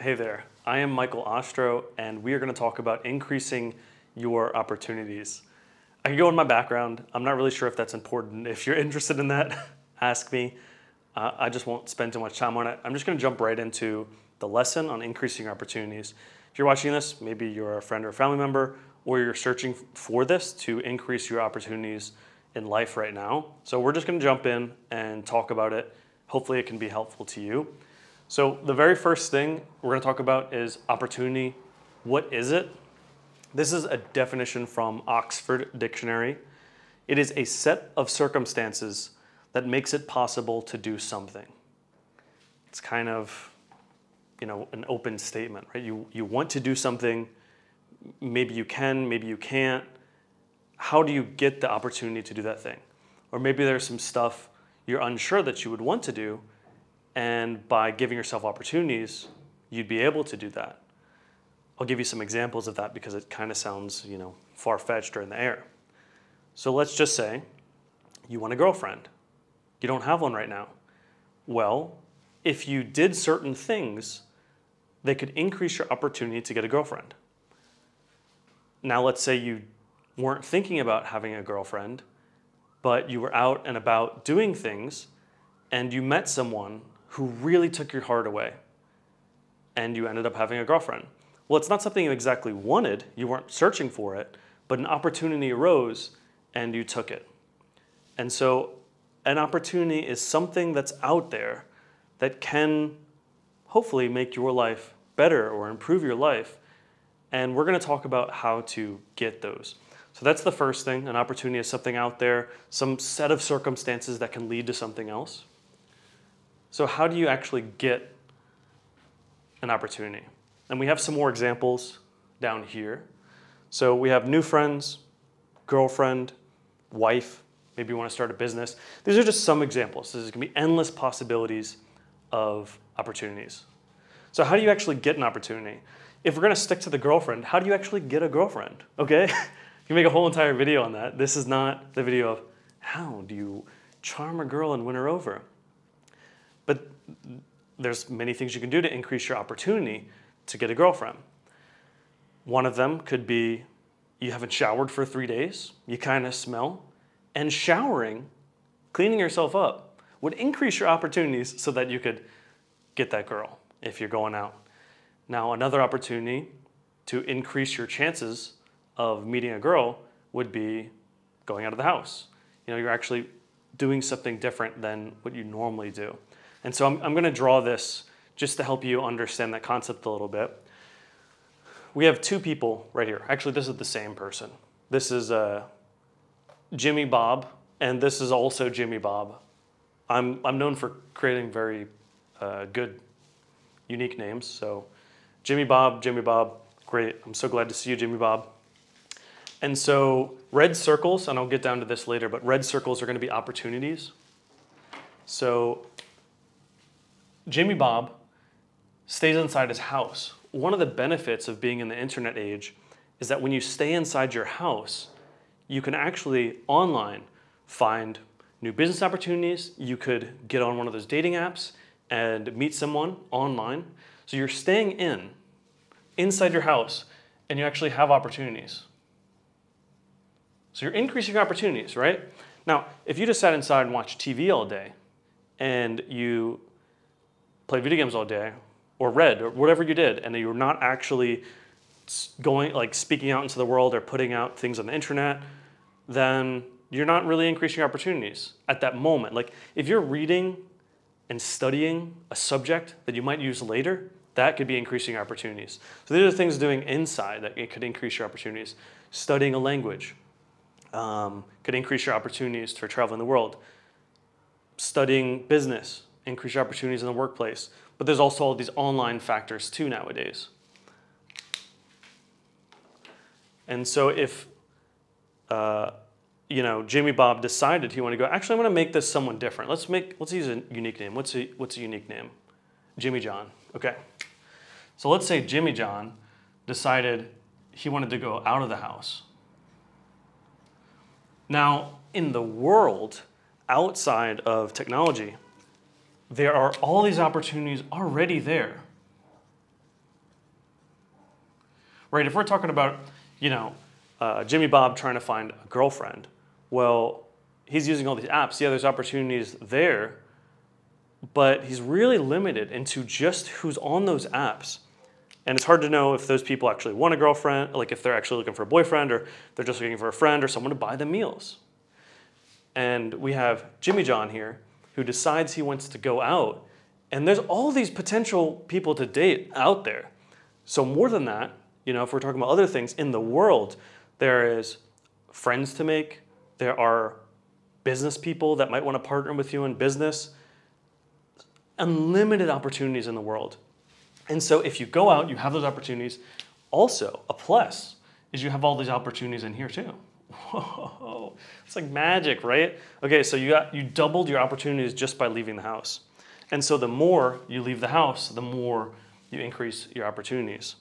Hey there, I am Michael Ostrow, and we are going to talk about increasing your opportunities. I can go in my background. I'm not really sure if that's important. If you're interested in that, ask me. Uh, I just won't spend too much time on it. I'm just going to jump right into the lesson on increasing your opportunities. If you're watching this, maybe you're a friend or a family member, or you're searching for this to increase your opportunities in life right now. So we're just going to jump in and talk about it. Hopefully, it can be helpful to you. So, the very first thing we're going to talk about is opportunity. What is it? This is a definition from Oxford Dictionary. It is a set of circumstances that makes it possible to do something. It's kind of, you know, an open statement, right? You, you want to do something, maybe you can, maybe you can't. How do you get the opportunity to do that thing? Or maybe there's some stuff you're unsure that you would want to do, and by giving yourself opportunities, you'd be able to do that. I'll give you some examples of that because it kind of sounds, you know, far-fetched or in the air. So let's just say you want a girlfriend. You don't have one right now. Well, if you did certain things, they could increase your opportunity to get a girlfriend. Now let's say you weren't thinking about having a girlfriend, but you were out and about doing things and you met someone who really took your heart away and you ended up having a girlfriend. Well, it's not something you exactly wanted, you weren't searching for it, but an opportunity arose and you took it. And so, an opportunity is something that's out there that can hopefully make your life better or improve your life. And we're going to talk about how to get those. So, that's the first thing. An opportunity is something out there, some set of circumstances that can lead to something else. So, how do you actually get an opportunity? And we have some more examples down here. So, we have new friends, girlfriend, wife, maybe you want to start a business. These are just some examples. There's going to be endless possibilities of opportunities. So, how do you actually get an opportunity? If we're going to stick to the girlfriend, how do you actually get a girlfriend? Okay? you can make a whole entire video on that. This is not the video of how do you charm a girl and win her over. There's many things you can do to increase your opportunity to get a girlfriend. One of them could be you haven't showered for three days, you kind of smell, and showering, cleaning yourself up, would increase your opportunities so that you could get that girl if you're going out. Now, another opportunity to increase your chances of meeting a girl would be going out of the house. You know, you're actually doing something different than what you normally do. And so I'm, I'm going to draw this just to help you understand that concept a little bit. We have two people right here. Actually, this is the same person. This is uh, Jimmy Bob, and this is also Jimmy Bob. I'm, I'm known for creating very uh, good, unique names. So Jimmy Bob, Jimmy Bob, great. I'm so glad to see you, Jimmy Bob. And so red circles, and I'll get down to this later, but red circles are going to be opportunities. So Jimmy Bob stays inside his house. One of the benefits of being in the internet age is that when you stay inside your house, you can actually online find new business opportunities. You could get on one of those dating apps and meet someone online. So you're staying in, inside your house, and you actually have opportunities. So you're increasing opportunities, right? Now, if you just sat inside and watched TV all day and you played video games all day or read or whatever you did and you're not actually going like speaking out into the world or putting out things on the internet then you're not really increasing your opportunities at that moment. Like if you're reading and studying a subject that you might use later that could be increasing your opportunities. So these are things doing inside that it could increase your opportunities. Studying a language um, could increase your opportunities for traveling the world. Studying business increase your opportunities in the workplace. But there's also all these online factors too nowadays. And so if uh, you know Jimmy Bob decided he wanted to go, actually I'm going to make this someone different. Let's make let's use a unique name. What's a what's a unique name? Jimmy John. Okay. So let's say Jimmy John decided he wanted to go out of the house. Now, in the world outside of technology, there are all these opportunities already there. right? If we're talking about, you know, uh, Jimmy Bob trying to find a girlfriend, well, he's using all these apps. Yeah, there's opportunities there, but he's really limited into just who's on those apps. And it's hard to know if those people actually want a girlfriend, like if they're actually looking for a boyfriend or they're just looking for a friend or someone to buy them meals. And we have Jimmy John here who decides he wants to go out. And there's all these potential people to date out there. So, more than that, you know, if we're talking about other things in the world, there is friends to make, there are business people that might want to partner with you in business, unlimited opportunities in the world. And so if you go out, you have those opportunities. Also, a plus is you have all these opportunities in here too. Whoa, it's like magic, right? Okay, so you got you doubled your opportunities just by leaving the house. And so the more you leave the house, the more you increase your opportunities.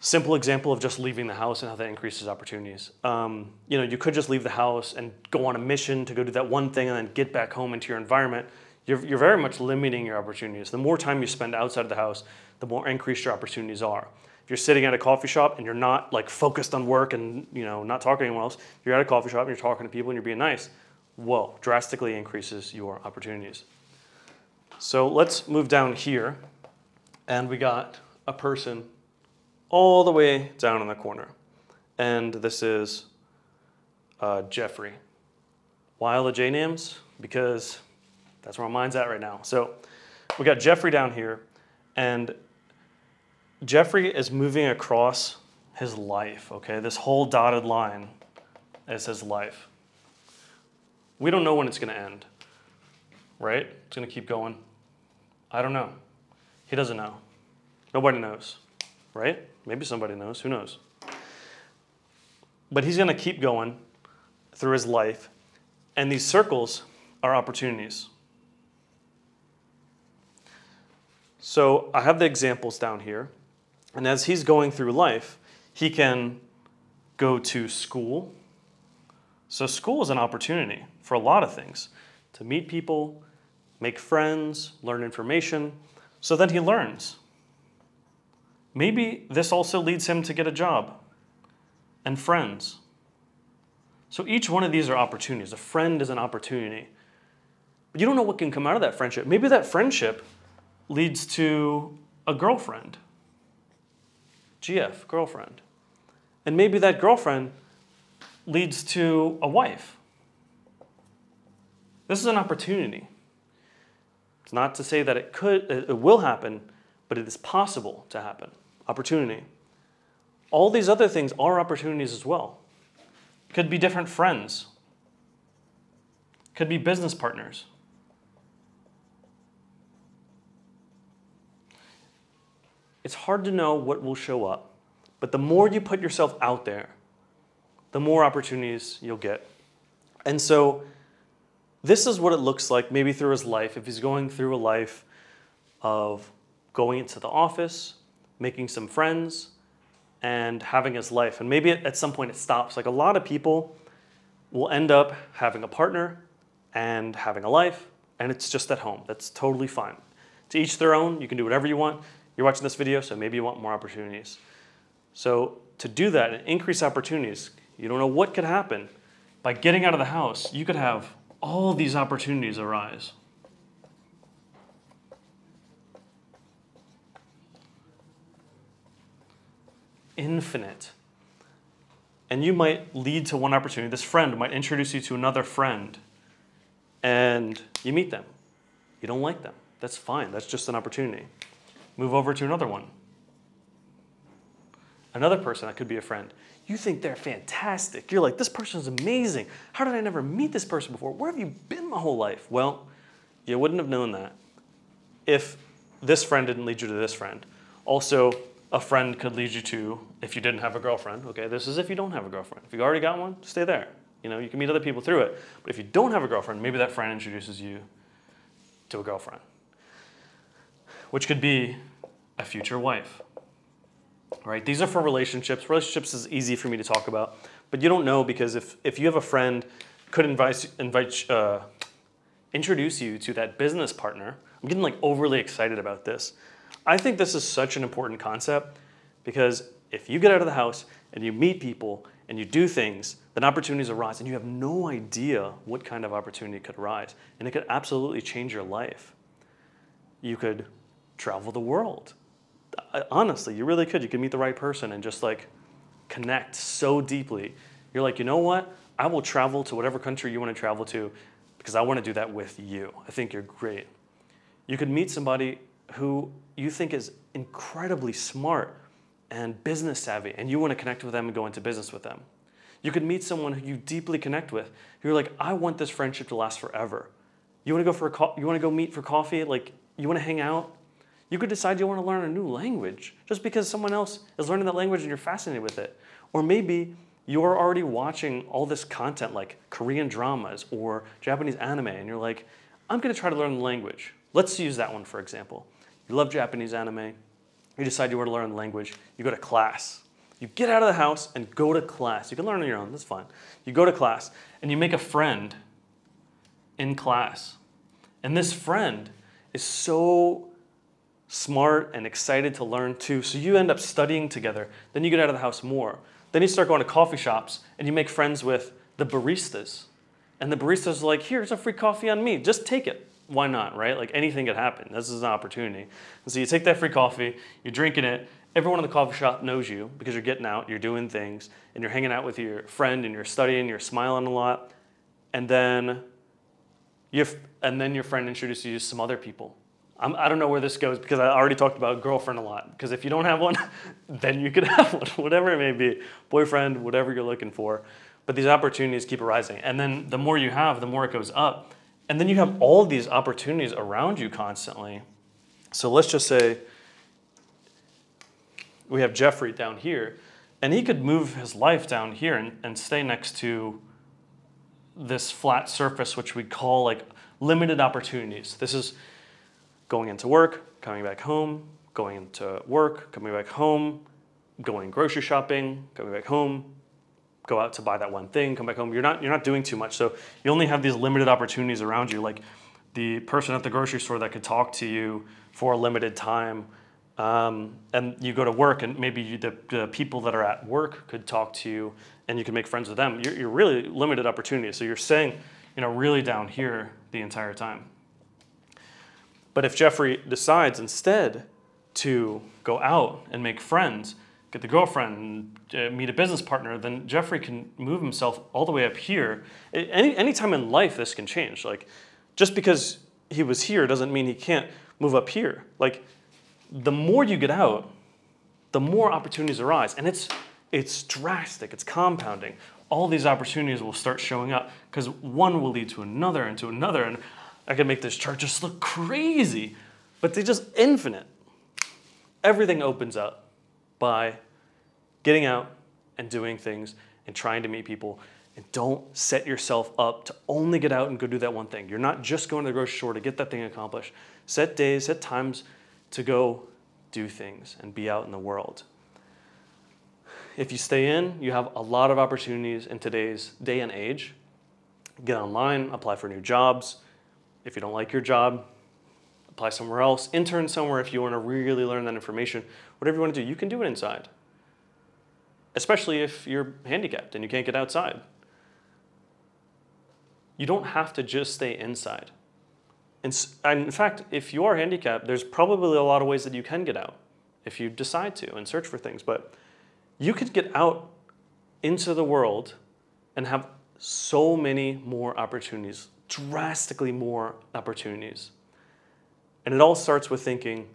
Simple example of just leaving the house and how that increases opportunities. Um, you know, you could just leave the house and go on a mission to go do that one thing and then get back home into your environment. You're, you're very much limiting your opportunities. The more time you spend outside of the house, the more increased your opportunities are. If you're sitting at a coffee shop and you're not like focused on work and you know not talking to anyone else, you're at a coffee shop and you're talking to people and you're being nice. Whoa, drastically increases your opportunities. So let's move down here, and we got a person all the way down in the corner, and this is uh, Jeffrey. Why all the J names? Because that's where my mind's at right now. So we got Jeffrey down here, and Jeffrey is moving across his life, okay? This whole dotted line is his life. We don't know when it's going to end, right? It's going to keep going. I don't know. He doesn't know. Nobody knows, right? Maybe somebody knows. Who knows? But he's going to keep going through his life, and these circles are opportunities. So I have the examples down here. And as he's going through life, he can go to school. So, school is an opportunity for a lot of things to meet people, make friends, learn information. So then he learns. Maybe this also leads him to get a job and friends. So each one of these are opportunities. A friend is an opportunity. But you don't know what can come out of that friendship. Maybe that friendship leads to a girlfriend GF, girlfriend. And maybe that girlfriend leads to a wife. This is an opportunity. It's not to say that it could, it will happen, but it is possible to happen. Opportunity. All these other things are opportunities as well. Could be different friends. Could be business partners. It's hard to know what will show up. But the more you put yourself out there, the more opportunities you'll get. And so, this is what it looks like maybe through his life. If he's going through a life of going into the office, making some friends, and having his life. And maybe at some point it stops. Like a lot of people will end up having a partner and having a life, and it's just at home. That's totally fine. To each their own, you can do whatever you want. You're watching this video, so maybe you want more opportunities. So to do that and increase opportunities, you don't know what could happen. By getting out of the house, you could have all these opportunities arise. Infinite. And you might lead to one opportunity. This friend might introduce you to another friend, and you meet them. You don't like them. That's fine. That's just an opportunity. Move over to another one. Another person that could be a friend. You think they're fantastic. You're like, this person is amazing. How did I never meet this person before? Where have you been my whole life? Well, you wouldn't have known that if this friend didn't lead you to this friend. Also, a friend could lead you to if you didn't have a girlfriend. Okay, this is if you don't have a girlfriend. If you already got one, stay there. You know, you can meet other people through it. But if you don't have a girlfriend, maybe that friend introduces you to a girlfriend which could be a future wife. Right? These are for relationships. Relationships is easy for me to talk about, but you don't know because if, if you have a friend could invite, invite uh, introduce you to that business partner, I'm getting like overly excited about this. I think this is such an important concept because if you get out of the house and you meet people and you do things, then opportunities arise and you have no idea what kind of opportunity could arise. And it could absolutely change your life. You could travel the world. Uh, honestly, you really could. You could meet the right person and just like connect so deeply. You're like, you know what? I will travel to whatever country you want to travel to because I want to do that with you. I think you're great. You could meet somebody who you think is incredibly smart and business savvy, and you want to connect with them and go into business with them. You could meet someone who you deeply connect with. You're like, I want this friendship to last forever. You want to go for a co- you want to go meet for coffee? Like, you want to hang out? You could decide you want to learn a new language just because someone else is learning that language and you're fascinated with it. Or maybe you're already watching all this content like Korean dramas or Japanese anime, and you're like, I'm going to try to learn the language. Let's use that one for example. You love Japanese anime, you decide you want to learn the language, you go to class. You get out of the house and go to class. You can learn on your own, that's fine. You go to class and you make a friend in class. And this friend is so smart and excited to learn too. So you end up studying together. Then you get out of the house more. Then you start going to coffee shops and you make friends with the baristas. And the barista's are like, here's a free coffee on me. Just take it. Why not, right? Like anything could happen. This is an opportunity. And so you take that free coffee, you're drinking it. Everyone in the coffee shop knows you because you're getting out, you're doing things, and you're hanging out with your friend and you're studying, you're smiling a lot. And then you and then your friend introduces you to some other people I'm, I do not know where this goes because I already talked about girlfriend a lot. Because if you don't have one, then you could have one, whatever it may be, boyfriend, whatever you're looking for. But these opportunities keep arising. And then the more you have, the more it goes up. And then you have all these opportunities around you constantly. So let's just say we have Jeffrey down here, and he could move his life down here and, and stay next to this flat surface, which we call like limited opportunities. This is going into work, coming back home, going into work, coming back home, going grocery shopping, coming back home, go out to buy that one thing, come back home. You're not you're not doing too much. So you only have these limited opportunities around you, like the person at the grocery store that could talk to you for a limited time. Um, and you go to work, and maybe you, the, the, people that are at work could talk to you, and you can make friends with them. You're, you're really limited opportunities. So you're staying, you know, really down here the entire time. But if Jeffrey decides instead to go out and make friends, get the girlfriend, uh, meet a business partner, then Jeffrey can move himself all the way up here. Any any time in life, this can change. Like, just because he was here doesn't mean he can't move up here. Like, the more you get out, the more opportunities arise, and it's it's drastic. It's compounding. All these opportunities will start showing up because one will lead to another and to another, and I could make this chart just look crazy, but they're just infinite. Everything opens up by getting out and doing things and trying to meet people. And don't set yourself up to only get out and go do that one thing. You're not just going to the grocery store to get that thing accomplished. Set days, set times to go do things and be out in the world. If you stay in, you have a lot of opportunities in today's day and age. Get online, apply for new jobs, if you don't like your job, apply somewhere else, intern somewhere if you want to really learn that information. Whatever you want to do, you can do it inside. Especially if you're handicapped and you can't get outside. You don't have to just stay inside. And in fact, if you are handicapped, there's probably a lot of ways that you can get out if you decide to and search for things. But you could get out into the world and have so many more opportunities drastically more opportunities. And it all starts with thinking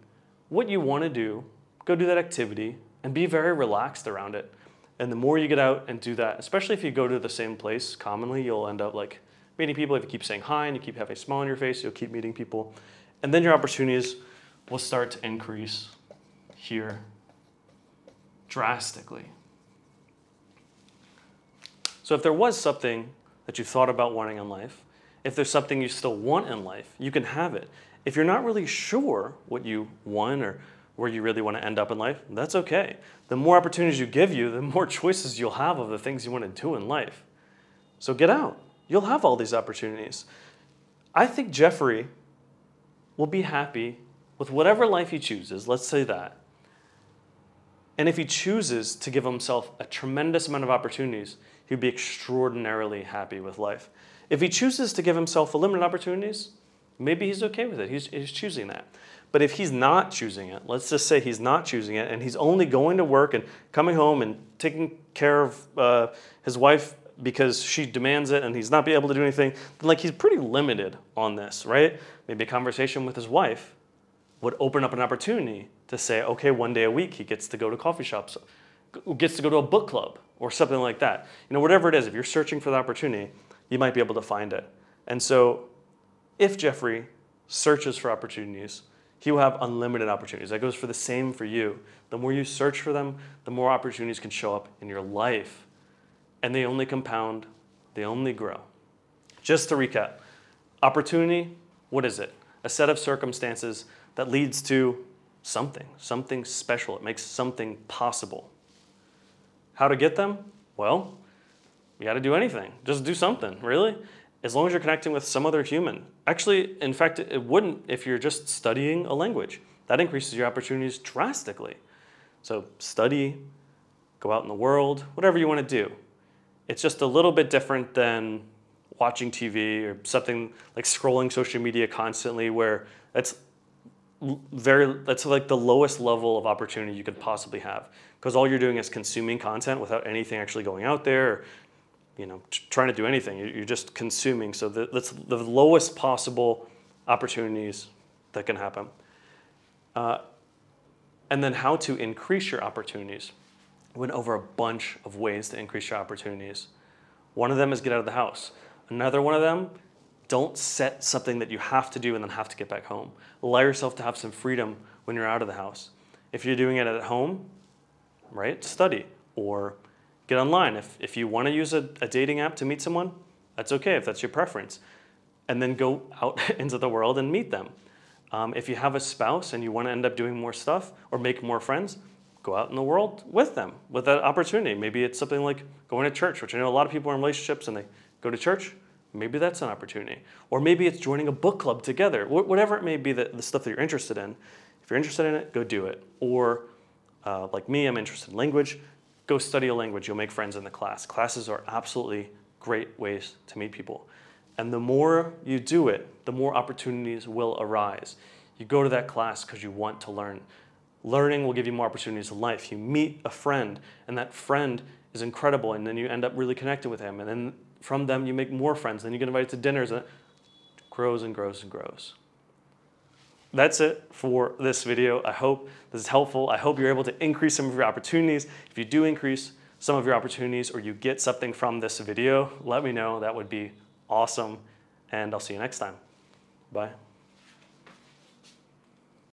what you want to do, go do that activity, and be very relaxed around it. And the more you get out and do that, especially if you go to the same place commonly, you'll end up like meeting people. If you keep saying hi and you keep having a smile on your face, you'll keep meeting people. And then your opportunities will start to increase here drastically. So if there was something that you thought about wanting in life, if there's something you still want in life, you can have it. If you're not really sure what you want or where you really want to end up in life, that's okay. The more opportunities you give you, the more choices you'll have of the things you want to do in life. So get out. You'll have all these opportunities. I think Jeffrey will be happy with whatever life he chooses, let's say that. And if he chooses to give himself a tremendous amount of opportunities, he'd be extraordinarily happy with life. If he chooses to give himself limited opportunities, maybe he's okay with it. He's, he's choosing that. But if he's not choosing it, let's just say he's not choosing it and he's only going to work and coming home and taking care of uh, his wife because she demands it and he's not be able to do anything, then like he's pretty limited on this, right? Maybe a conversation with his wife would open up an opportunity to say, okay, one day a week he gets to go to coffee shops, gets to go to a book club or something like that. You know, whatever it is, if you're searching for the opportunity, you might be able to find it. And so if Jeffrey searches for opportunities, he will have unlimited opportunities. That goes for the same for you. The more you search for them, the more opportunities can show up in your life. And they only compound, they only grow. Just to recap opportunity, what is it? A set of circumstances that leads to something, something special. It makes something possible. How to get them? Well, you got to do anything. Just do something, really as long as you're connecting with some other human. Actually, in fact, it wouldn't if you're just studying a language. That increases your opportunities drastically. So study, go out in the world, whatever you want to do. It's just a little bit different than watching TV or something like scrolling social media constantly where that's very that's like the lowest level of opportunity you could possibly have because all you're doing is consuming content without anything actually going out there you know, trying to do anything. You're just consuming. So that's the lowest possible opportunities that can happen. Uh, and then how to increase your opportunities. went over a bunch of ways to increase your opportunities. One of them is get out of the house. Another one of them, don't set something that you have to do and then have to get back home. Allow yourself to have some freedom when you're out of the house. If you're doing it at home, right, study or get online. If, if you want to use a, a dating app to meet someone, that's okay if that's your preference. And then go out into the world and meet them. Um, if you have a spouse and you want to end up doing more stuff or make more friends, go out in the world with them with that opportunity. Maybe it's something like going to church, which I know a lot of people are in relationships and they go to church. Maybe that's an opportunity. Or maybe it's joining a book club together. Wh- whatever it may be, that, the stuff that you're interested in. If you're interested in it, go do it. Or uh, like me, I'm interested in language go study a language, you'll make friends in the class. Classes are absolutely great ways to meet people. And the more you do it, the more opportunities will arise. You go to that class because you want to learn. Learning will give you more opportunities in life. You meet a friend, and that friend is incredible, and then you end up really connected with him. And then from them, you make more friends. Then you get invited to dinners, and it grows and grows and grows that's it for this video. I hope this is helpful. I hope you're able to increase some of your opportunities. If you do increase some of your opportunities or you get something from this video, let me know. That would be awesome. And I'll see you next time. Bye.